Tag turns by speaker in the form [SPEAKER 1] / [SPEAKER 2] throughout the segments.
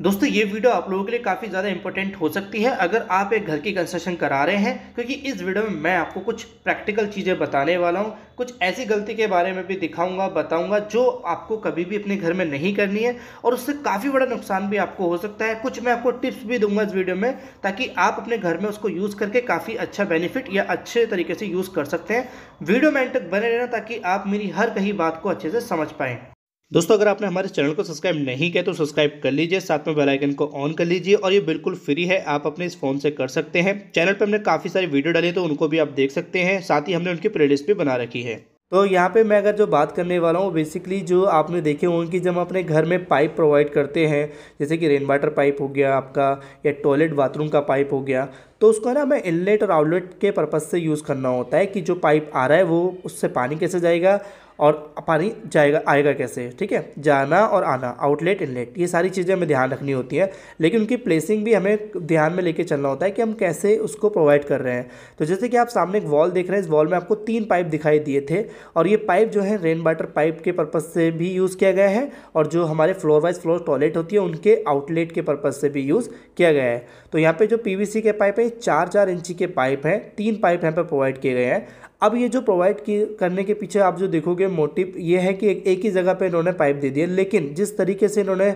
[SPEAKER 1] दोस्तों, ये वीडियो आप लोगों के लिए काफ़ी ज़्यादा इंपॉर्टेंट हो सकती है अगर आप एक घर की कंस्ट्रक्शन करा रहे हैं, क्योंकि इस वीडियो में मैं आपको कुछ प्रैक्टिकल चीज़ें बताने वाला हूँ, कुछ ऐसी गलती के बारे में भी दिखाऊँगा, बताऊँगा, जो आपको कभी भी अपने घर में नहीं करनी है, और उससे काफ़ी बड़ा नुकसान भी आपको हो सकता है। कुछ मैं आपको टिप्स भी दूँगा इस वीडियो में, ताकि आप अपने घर में उसको यूज़ करके काफ़ी अच्छा बेनिफिट या अच्छे तरीके से यूज़ कर सकते हैं। वीडियो में तक बने रहना, ताकि आप मेरी हर कहीं बात को अच्छे से समझ पाएँ। दोस्तों, अगर आपने हमारे चैनल को सब्सक्राइब नहीं किया तो सब्सक्राइब कर लीजिए, साथ में बेल आइकन को ऑन कर लीजिए और ये बिल्कुल फ्री है, आप अपने इस फ़ोन से कर सकते हैं। चैनल पर हमने काफ़ी सारी वीडियो डाली तो उनको भी आप देख सकते हैं, साथ ही हमने उनकी प्लेलिस्ट भी बना रखी है। तो यहाँ पे मैं अगर जो बात करने वाला हूँ बेसिकली जो आपने देखे होंगे कि जब हम अपने घर में पाइप प्रोवाइड करते हैं, जैसे कि रेन वाटर पाइप हो गया आपका, या टॉयलेट बाथरूम का पाइप हो गया तो उसको है ना, हमें इनलेट और आउटलेट के पर्पज़ से यूज़ करना होता है कि जो पाइप आ रहा है वो उससे पानी कैसे जाएगा और पानी जाएगा, आएगा कैसे, ठीक है? जाना और आना आउटलेट इनलेट ये सारी चीज़ें हमें ध्यान रखनी होती है। लेकिन उनकी प्लेसिंग भी हमें ध्यान में लेके चलना होता है कि हम कैसे उसको प्रोवाइड कर रहे हैं। तो जैसे कि आप सामने एक वॉल देख रहे हैं, इस वॉल में आपको तीन पाइप दिखाई दिए थे और ये पाइप जो है रेन वाटर पाइप के पर्पज़ से भी यूज़ किया गया है और जो हमारे फ्लोर वाइज फ्लोर टॉयलेट होती है, उनके आउटलेट के पर्पज़ से भी यूज़ किया गया है। तो यहाँ पर जो पीवीसी के पाइप है चार चार इंची के पाइप हैं तीन पाइप यहाँ पे प्रोवाइड किए गए हैं। अब ये जो प्रोवाइड करने के पीछे आप जो देखोगे मोटिव ये है कि एक, एक ही जगह पे इन्होंने पाइप दे दिया लेकिन जिस तरीके से इन्होंने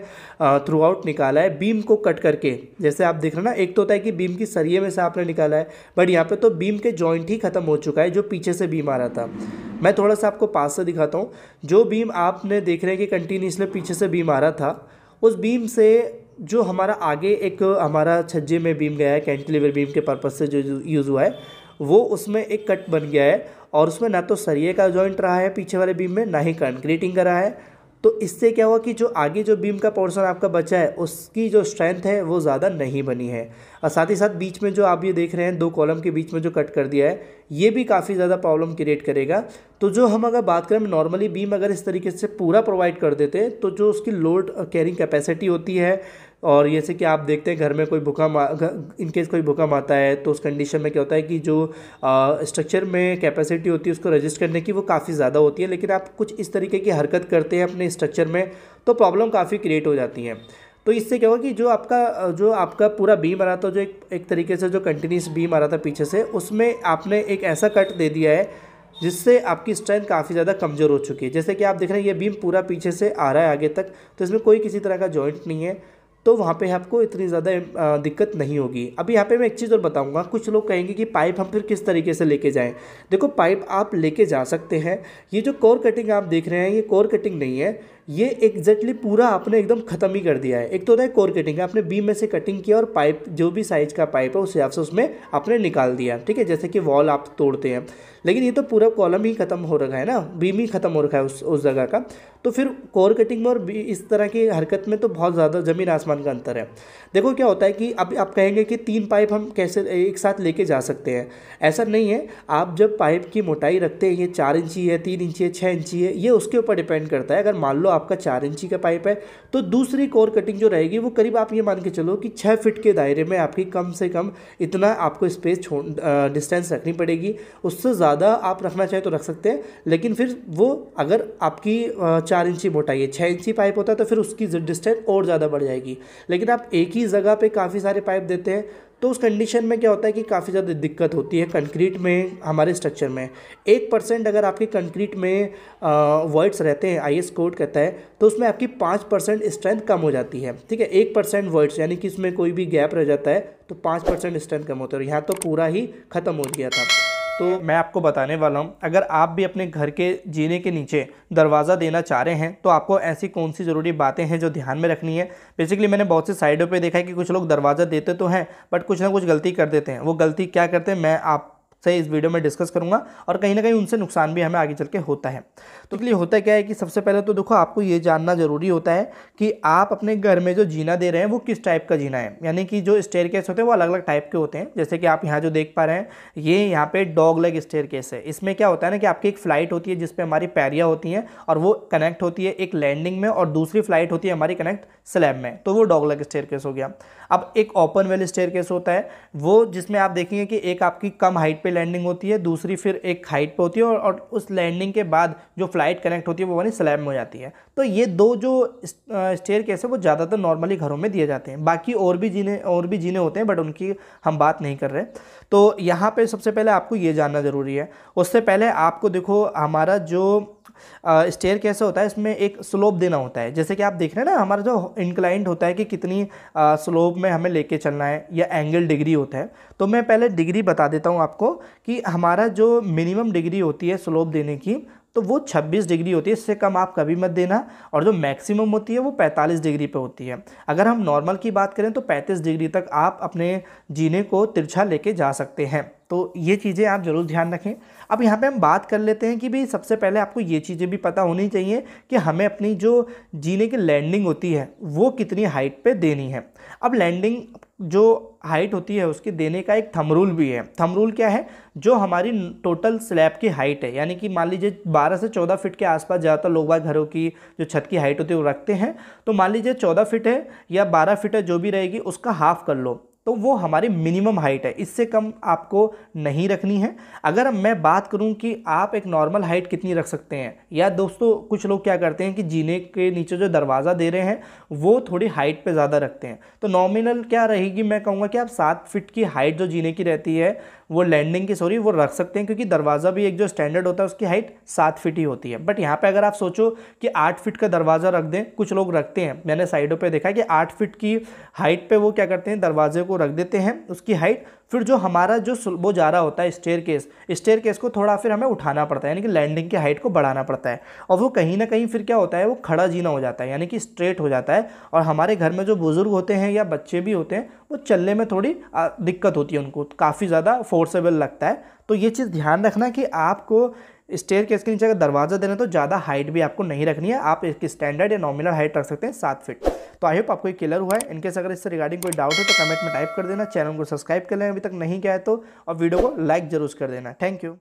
[SPEAKER 1] थ्रू आउट निकाला है बीम को कट करके जैसे आप देख रहे हैं ना एक तो होता है कि बीम की सरिये में से आपने निकाला है बट यहाँ पे तो बीम के जॉइंट ही खत्म हो चुका है जो पीछे से बीम आ रहा था। मैं थोड़ा सा आपको पास से दिखाता हूँ। जो बीम आपने देख रहे हैं कि कंटिन्यूसली पीछे से बीम आ रहा था उस बीम से जो हमारा आगे एक, हमारा छज्जे में बीम गया है कैंटिलीवर बीम के पर्पज़ से जो यूज़ हुआ है, वो उसमें एक कट बन गया है और उसमें ना तो सरिये का जॉइंट रहा है पीछे वाले बीम में, ना ही कंक्रीटिंग करा है। तो इससे क्या हुआ कि जो आगे जो बीम का पोर्शन आपका बचा है, उसकी जो स्ट्रेंथ है, वो ज़्यादा नहीं बनी है। और साथ ही साथ बीच में जो आप ये देख रहे हैं, दो कॉलम के बीच में जो कट कर दिया है, ये भी काफ़ी ज़्यादा प्रॉब्लम क्रिएट करेगा। तो जो हम अगर बात करें नॉर्मली बीम अगर इस तरीके से पूरा प्रोवाइड कर देते तो जो उसकी लोड कैरिंग कैपेसिटी होती है और जैसे कि आप देखते हैं घर में कोई भूकंप इनकेस कोई भूकंप आता है तो उस कंडीशन में क्या होता है कि जो स्ट्रक्चर में कैपेसिटी होती है, उसको रजिस्ट करने की वो काफ़ी ज़्यादा होती है, लेकिन आप कुछ इस तरीके की हरकत करते हैं अपने स्ट्रक्चर में तो प्रॉब्लम काफ़ी क्रिएट हो जाती है। तो इससे क्या होगा कि जो आपका जो आपका पूरा बीम आ रहा था, जो एक एक तरीके से जो कंटिन्यूस बीम आ रहा था पीछे से, उसमें आपने एक ऐसा कट दे दिया है, जिससे आपकी स्ट्रेंथ काफ़ी ज़्यादा कमज़ोर हो चुकी है। जैसे कि आप देख रहे हैं, ये बीम पूरा पीछे से आ रहा है आगे तक तो इसमें कोई किसी तरह का जॉइंट नहीं है। तो वहाँ पे आपको इतनी ज़्यादा दिक्कत नहीं होगी। अभी यहाँ पे मैं एक चीज़ और बताऊँगा, कुछ लोग कहेंगे कि पाइप हम फिर किस तरीके से लेके जाएँ? देखो, पाइप आप लेके जा सकते हैं। ये जो कोर कटिंग आप देख रहे हैं, ये कोर कटिंग नहीं है। ये एग्जैक्टली पूरा आपने एकदम ख़त्म ही कर दिया है। एक तो होता है कोर कटिंग आपने बीम में से कटिंग किया और पाइप जो भी साइज़ का पाइप है, उस हिसाब से उसमें आपने निकाल दिया, ठीक है? जैसे कि वॉल आप तोड़ते हैं। लेकिन ये तो पूरा कॉलम ही खत्म हो रखा है ना? बीम ही खत्म हो रखा है उस उस जगह का। तो फिर कोर कटिंग में और इस तरह की हरकत में तो बहुत ज़्यादा ज़मीन आसमान का अंतर है। देखो क्या होता है कि अब आप कहेंगे कि तीन पाइप हम कैसे एक साथ लेके जा सकते हैं? ऐसा नहीं है। आप जब पाइप की मोटाई रखते हैं, ये चार इंची है, तीन इंची है छः इंची है, ये उसके ऊपर डिपेंड करता है। अगर मान लो आपका चार इंची का पाइप है। तो दूसरी कोर कटिंग जो रहेगी, वो करीब आप ये मान के चलो कि छः फिट के दायरे में आपकी कम से कम इतना आपको स्पेस छोड़ डिस्टेंस रखनी पड़ेगी। उससे ज़्यादा आप रखना चाहें तो रख सकते हैं, लेकिन फिर वो अगर आपकी चार इंची मोटाई है छः इंची पाइप होता है तो फिर उसकी डिस्टेंस और ज़्यादा बढ़ जाएगी। लेकिन आप एक ही जगह पर काफ़ी सारे पाइप देते हैं तो उस कंडीशन में क्या होता है कि काफ़ी ज़्यादा दिक्कत होती है कंक्रीट में, हमारे स्ट्रक्चर में। एक परसेंट अगर आपके कंक्रीट में वर्ड्स रहते हैं आईएस कोड कहता है तो उसमें आपकी पाँच परसेंट स्ट्रेंथ कम हो जाती है। ठीक है? एक परसेंट वर्ड्स यानी कि इसमें कोई भी गैप रह जाता है तो पाँच परसेंट स्ट्रेंथ कम होता है। और यहाँ तो पूरा ही ख़त्म हो गया था। तो मैं आपको बताने वाला हूँ, अगर आप भी अपने घर के जीने के नीचे दरवाज़ा देना चाह रहे हैं तो आपको ऐसी कौन सी ज़रूरी बातें हैं जो ध्यान में रखनी है? बेसिकली मैंने बहुत से साइडों पे देखा है कि कुछ लोग दरवाज़ा देते तो हैं बट कुछ ना कुछ गलती कर देते हैं। वो गलती क्या करते हैं? मैं आप से इस वीडियो में डिस्कस करूँगा और कहीं ना कहीं उनसे नुकसान भी हमें आगे चल के होता है। तो इसलिए होता क्या है कि सबसे पहले तो देखो, आपको ये जानना ज़रूरी होता है कि आप अपने घर में जो जीना दे रहे हैं, वो किस टाइप का जीना है? यानी कि जो स्टेयर केस होते हैं, वो अलग अलग टाइप के होते हैं। जैसे कि आप यहाँ जो देख पा रहे हैं, ये यहाँ पे डॉग लेग स्टेयर केस है। इसमें क्या होता है ना कि आपकी एक फ़्लाइट होती है, जिसपे हमारी पैरिया होती हैं और वो कनेक्ट होती है एक लैंडिंग में और दूसरी फ़्लाइट होती है, हमारी कनेक्ट स्लैब में तो वो डॉग लेग स्टेयर केस हो गया। अब एक ओपन वेल स्टेयर केस होता है वो जिसमें आप देखेंगे कि एक आपकी कम हाइट पे लैंडिंग होती है दूसरी फिर एक हाइट पे होती है और, और उस लैंडिंग के बाद जो फ़्लाइट कनेक्ट होती है वो वाली स्लैब में हो जाती है। तो ये दो जो स्टेयर केस है वो ज़्यादातर नॉर्मली घरों में दिए जाते हैं। बाकी और भी जीने और भी जीने होते हैं बट उनकी हम बात नहीं कर रहे तो यहाँ पर सबसे पहले आपको ये जानना ज़रूरी है। उससे पहले आपको देखो हमारा जो स्टेयर कैसे होता है, इसमें एक स्लोप देना होता है। जैसे कि आप देख रहे हैं ना, हमारा जो इंक्लाइंट होता है कि कितनी स्लोप में हमें लेके चलना है, या एंगल डिग्री होता है। तो मैं पहले डिग्री बता देता हूँ आपको कि हमारा जो मिनिमम डिग्री होती है स्लोप देने की तो वो 26 डिग्री होती है, इससे कम आप कभी मत देना। और जो मैक्सिमम होती है, वो 45 डिग्री पे होती है। अगर हम नॉर्मल की बात करें तो 35 डिग्री तक आप अपने जीने को तिरछा लेके जा सकते हैं। तो ये चीज़ें आप ज़रूर ध्यान रखें। अब यहाँ पे हम बात कर लेते हैं कि भाई सबसे पहले आपको ये चीज़ें भी पता होनी चाहिए कि हमें अपनी जो जीने की लैंडिंग होती है, वो कितनी हाइट पे देनी है। अब लैंडिंग जो हाइट होती है, उसकी देने का एक थम रूल भी है। थम रूल क्या है? जो हमारी टोटल स्लैब की हाइट है, यानी कि मान लीजिए 12 से 14 फीट के आसपास ज़्यादातर लोग बाग घरों की जो छत की हाइट होती है, वो रखते हैं। तो मान लीजिए 14 फीट है या 12 फीट है, जो भी रहेगी, उसका हाफ़ कर लो। तो वो हमारी मिनिमम हाइट है। इससे कम आपको नहीं रखनी है। अगर मैं बात करूँ कि आप एक नॉर्मल हाइट कितनी रख सकते हैं? या दोस्तों, कुछ लोग क्या करते हैं कि जीने के नीचे जो दरवाज़ा दे रहे हैं, वो थोड़ी हाइट पे ज़्यादा रखते हैं। तो नॉमिनल क्या रहेगी? मैं कहूँगा कि आप सात फिट की हाइट जो जीने की रहती है, वो लैंडिंग की सॉरी वो रख सकते हैं, क्योंकि दरवाज़ा भी एक जो स्टैंडर्ड होता है, उसकी हाइट सात फिट ही होती है। बट यहाँ पे अगर आप सोचो कि आठ फिट का दरवाज़ा रख दें, कुछ लोग रखते हैं। मैंने साइडों पे देखा कि आठ फिट की हाइट पे वो क्या करते हैं, दरवाजे को रख देते हैं, उसकी हाइट फिर जो हमारा जो वो जा रहा होता है स्टेयर केस स्टेयर केस को थोड़ा फिर हमें उठाना पड़ता है, यानी कि लैंडिंग की हाइट को बढ़ाना पड़ता है। और वो कहीं ना कहीं फिर क्या होता है, वो खड़ा जीना हो जाता है, यानी कि स्ट्रेट हो जाता है। और हमारे घर में जो बुज़ुर्ग होते हैं या बच्चे भी होते हैं, वो चलने में थोड़ी दिक्कत होती है उनको, काफ़ी ज़्यादा फोर्सेबल लगता है। तो ये चीज़ ध्यान रखना कि आपको स्टेयर केस के नीचे अगर दरवाज़ा देना तो ज़्यादा हाइट भी आपको नहीं रखनी है। आप इसकी स्टैंडर्ड या नॉमिनल हाइट रख सकते हैं सात फिट। तो आई होप आपको ये क्लियर हुआ है। इनकेस अगर इससे रिगार्डिंग कोई डाउट है तो कमेंट में टाइप कर देना। चैनल को सब्सक्राइब कर लेना। अभी तक नहीं किया है तो और वीडियो को लाइक ज़रूर कर देना। Thank you.